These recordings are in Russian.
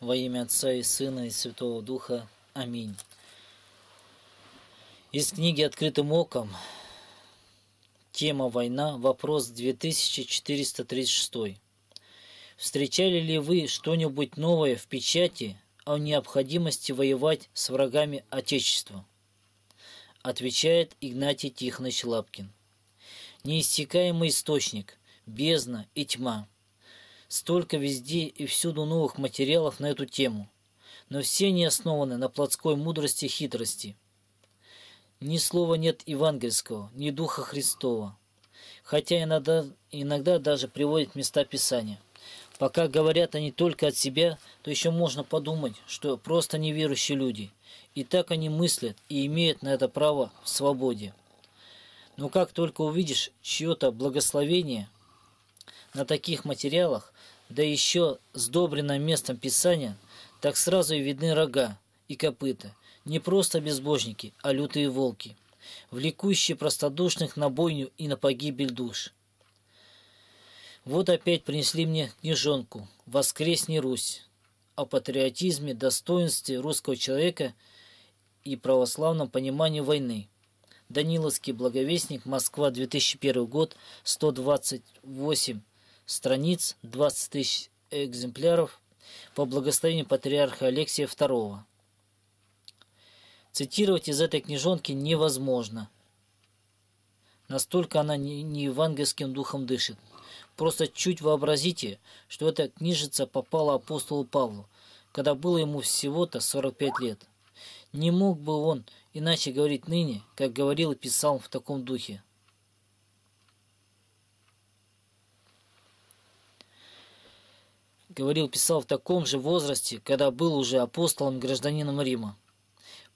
Во имя Отца и Сына и Святого Духа. Аминь. Из книги «Открытым оком» Тема «Война», вопрос 2436. Встречали ли вы что-нибудь новое в печати о необходимости воевать с врагами Отечества? Отвечает Игнатий Тихонович Лапкин. Неиссякаемый источник, бездна и тьма – Столько везде и всюду новых материалов на эту тему, но все они основаны на плотской мудрости и хитрости. Ни слова нет евангельского, ни Духа Христова, хотя иногда, иногда даже приводят места Писания. Пока говорят они только от себя, то еще можно подумать, что просто неверующие люди, и так они мыслят и имеют на это право в свободе. Но как только увидишь чье-то благословение на таких материалах, да еще сдобрено местом Писания, так сразу и видны рога и копыта, не просто безбожники, а лютые волки, влекущие простодушных на бойню и на погибель душ. Вот опять принесли мне книжонку «Воскресни Русь» о патриотизме, достоинстве русского человека и православном понимании войны. Даниловский благовестник, Москва, 2001 год, 128 страниц, 20 тысяч экземпляров по благословению патриарха Алексия II. Цитировать из этой книжонки невозможно. Настолько она не, евангельским духом дышит. Просто чуть вообразите, что эта книжица попала апостолу Павлу, когда было ему всего-то 45 лет. Не мог бы он иначе говорить ныне, как говорил и писал в таком духе. Говорил, писал в таком же возрасте, когда был уже апостолом гражданином Рима.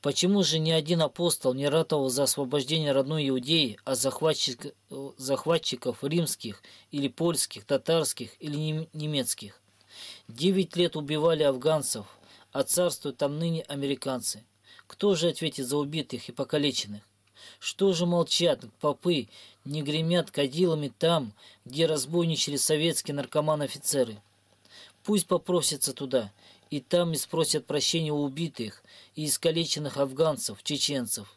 Почему же ни один апостол не ратовал за освобождение родной Иудеи от захватчик, захватчиков римских или польских, татарских или немецких? Девять лет убивали афганцев, а царствуют там ныне американцы. Кто же ответит за убитых и покалеченных? Что же молчат попы, не гремят кадилами там, где разбойничали советские наркоман-офицеры? Пусть попросятся туда, и там и спросят прощения у убитых и искалеченных афганцев, чеченцев.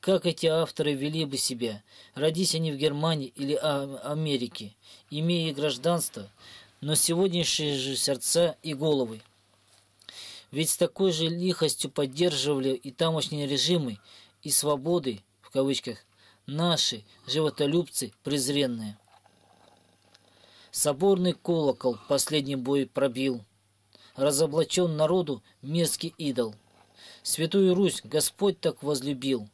Как эти авторы вели бы себя, родись они в Германии или Америке, имея гражданство, но сегодняшние же сердца и головы. Ведь с такой же лихостью поддерживали и тамошние режимы, и свободы, в кавычках, наши животолюбцы презренные. Соборный колокол последний бой пробил. Разоблачен народу мерзкий идол. Святую Русь Господь так возлюбил,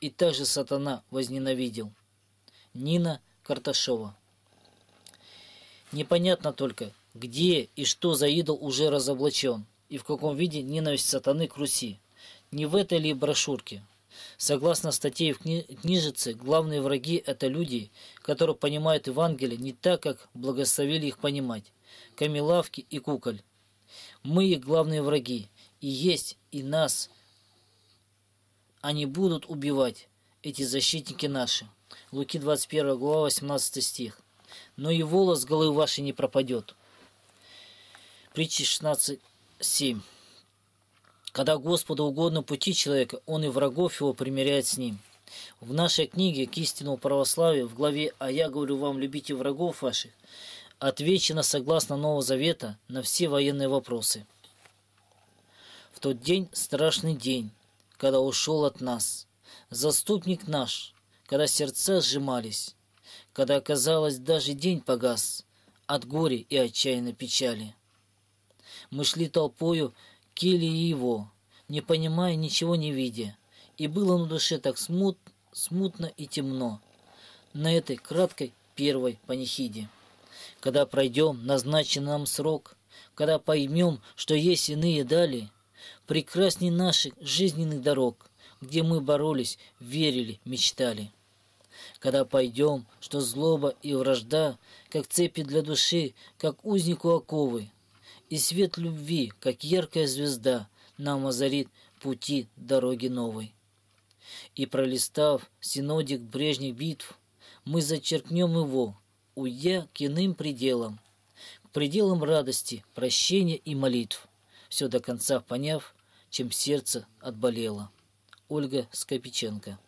и также сатана возненавидел. Нина Карташова Непонятно только, где и что за идол уже разоблачен, и в каком виде ненависть сатаны к Руси. Не в этой ли брошюрке? Согласно статье в кни книжице, главные враги – это люди, которые понимают Евангелие не так, как благословили их понимать – камелавки и куколь. Мы их главные враги, и есть, и нас. Они будут убивать, эти защитники наши. Луки 21 глава, 18 стих. Но и волос с головы вашей не пропадет. Притча 16, 7. Когда Господу угодно пути человека, он и врагов его примиряет с ним. В нашей книге «К истинному православию» в главе «А я говорю вам, любите врагов ваших» отвечено согласно Нового Завета на все военные вопросы. В тот день страшный день, когда ушел от нас, заступник наш, когда сердца сжимались, когда, казалось, даже день погас от горя и отчаянной печали. Мы шли толпою кельи его, не понимая, ничего не видя, и было на душе так смут, смутно и темно на этой краткой первой панихиде. Когда пройдем назначенный нам срок, когда поймем, что есть иные дали, прекрасней наших жизненных дорог, где мы боролись, верили, мечтали. Когда пойдем, что злоба и вражда, как цепи для души, как узнику оковы, и свет любви, как яркая звезда, нам озарит пути дороги новой. И пролистав синодик брежних битв, мы зачеркнем его, уйдя к иным пределам, к пределам радости, прощения и молитв. все до конца поняв, чем сердце отболело. Ольга Скопиченко